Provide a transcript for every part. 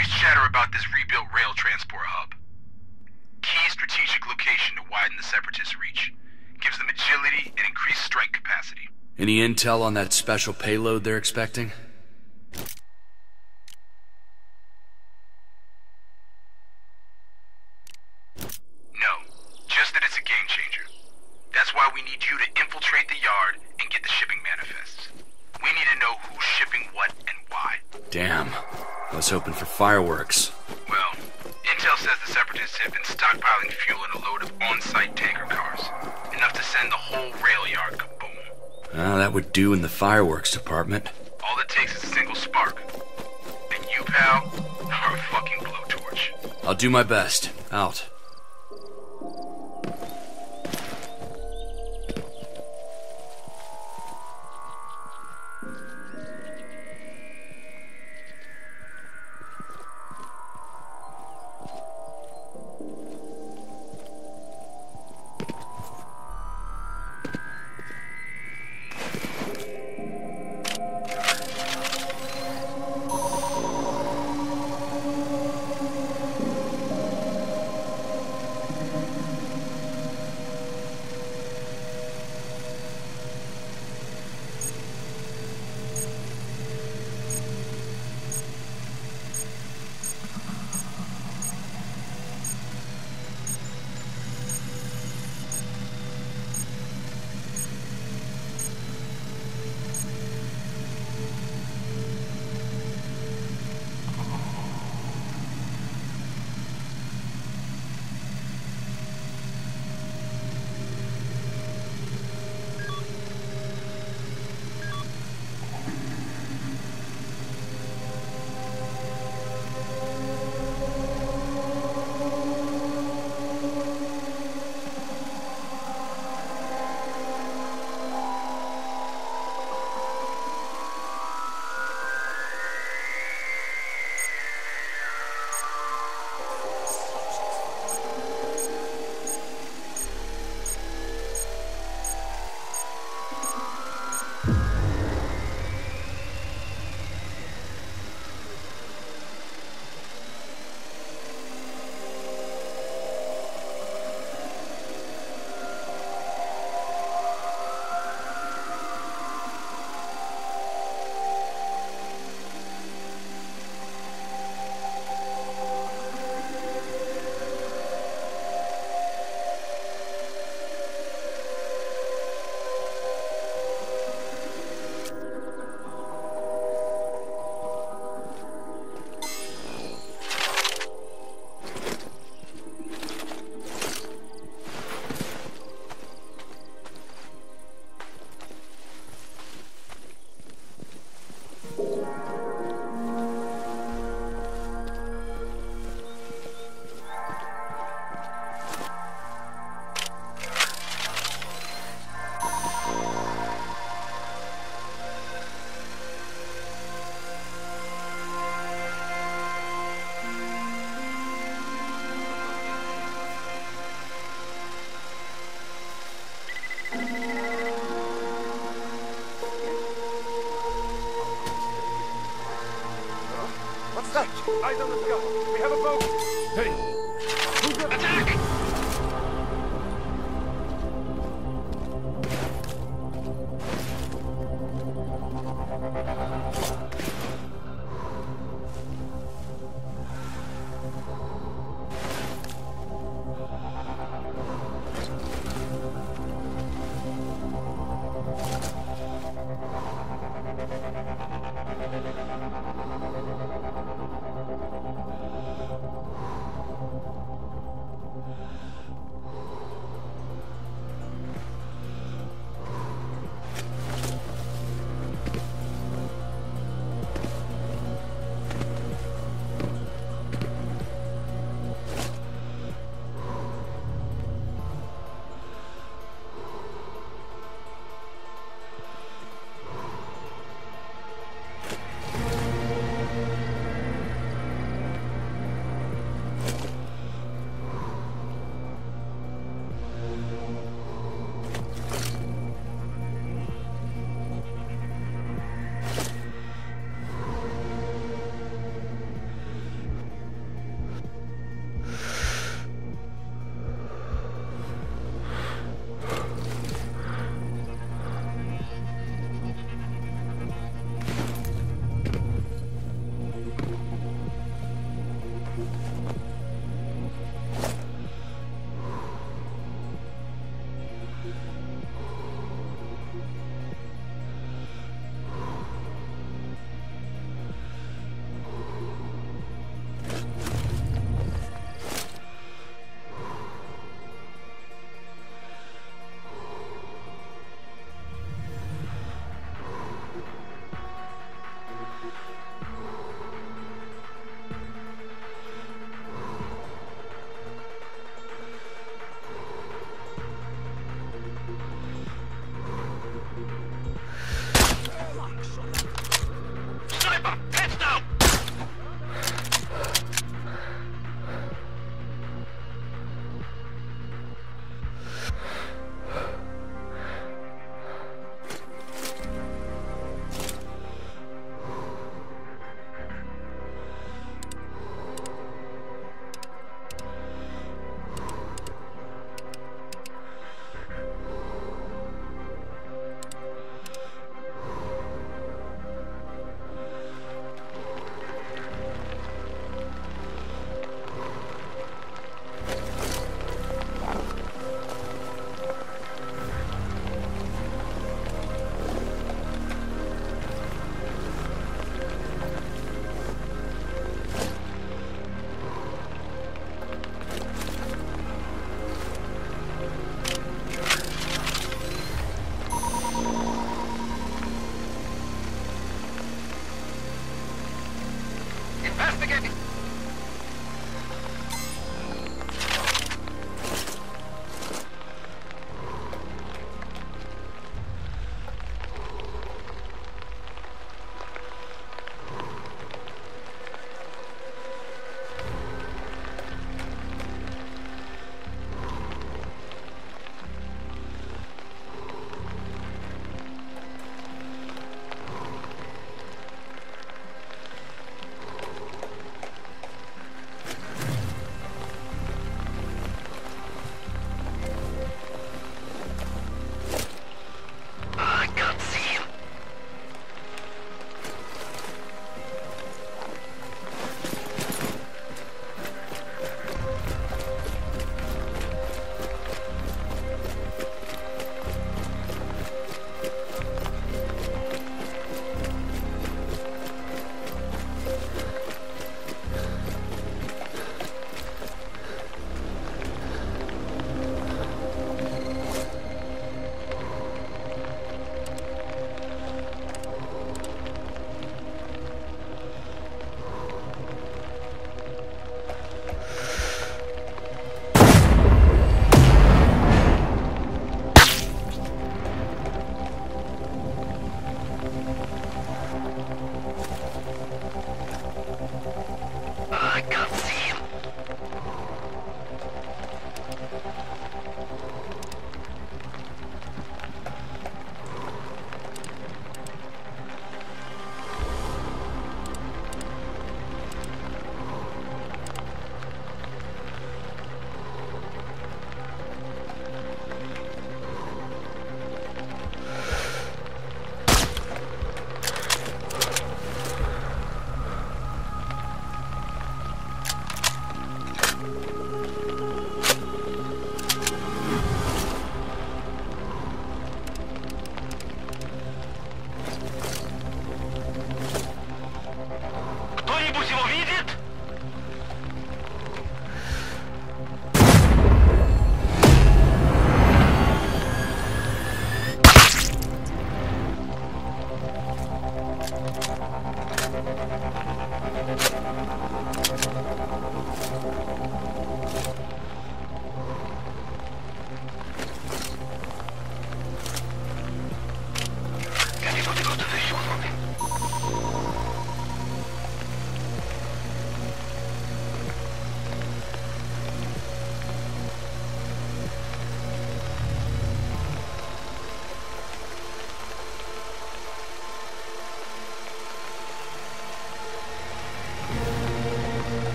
increased chatter about this rebuilt rail transport hub. Key strategic location to widen the Separatists' reach. Gives them agility and increased strike capacity. Any intel on that special payload they're expecting? Fireworks. Well, intel says the Separatists have been stockpiling fuel in a load of on-site tanker cars. Enough to send the whole rail yard kaboom. Well, that would do in the fireworks department. All it takes is a single spark. And you, pal, are a fucking blowtorch. I'll do my best. Out.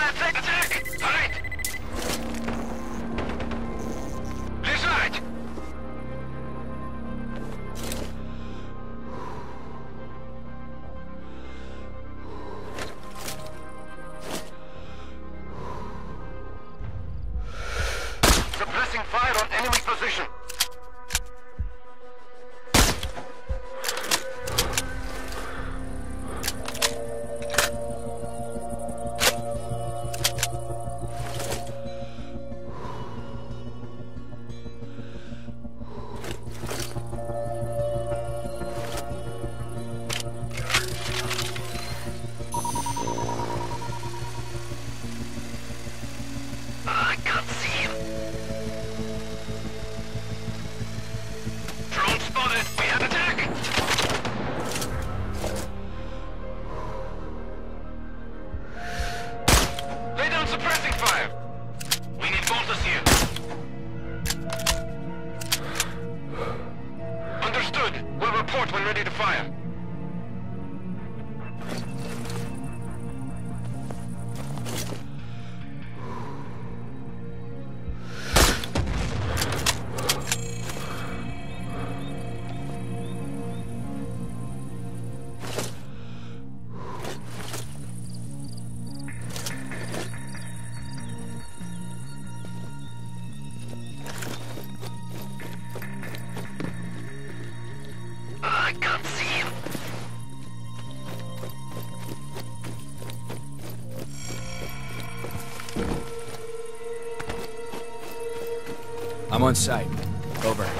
five, I'm on site. Over.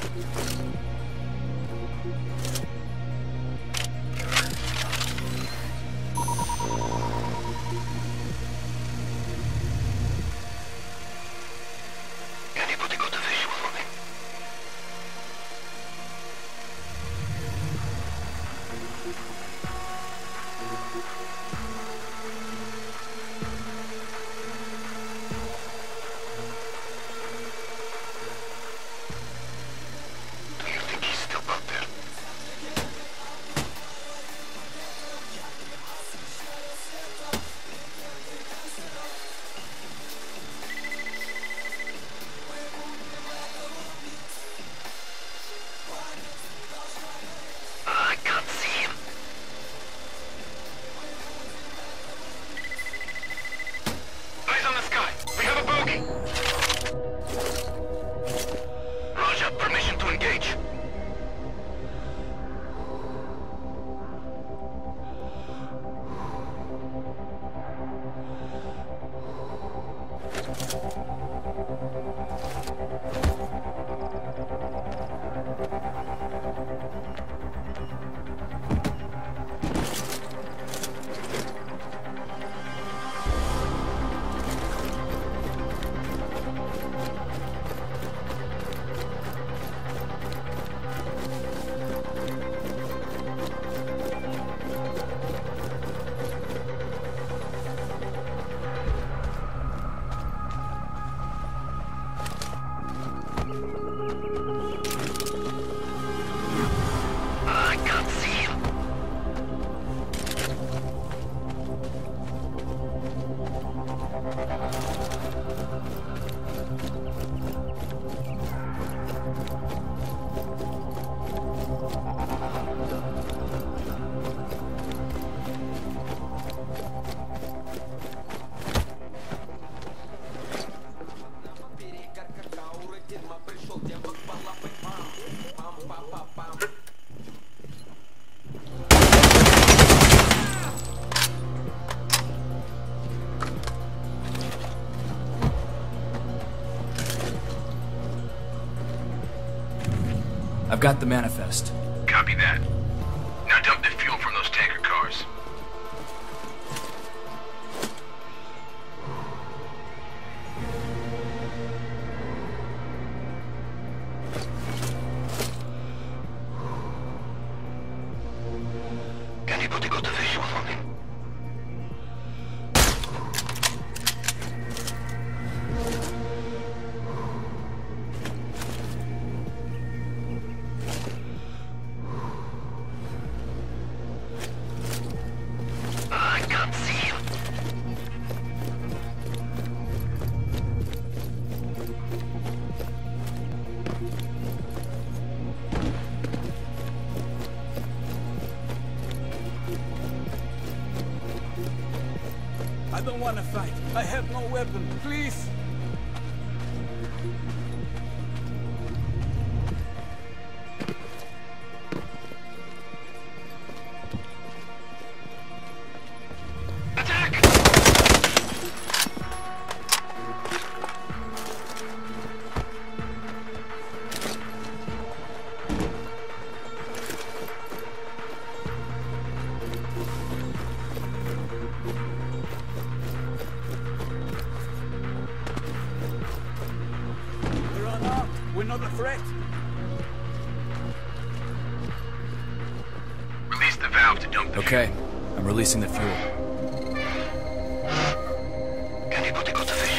Thank you. I've got the manifest. Copy that. Now dump the don't want to fight. I have no weapon. Please. The valve to dump the Okay, I'm releasing the fuel. Can you put a good visual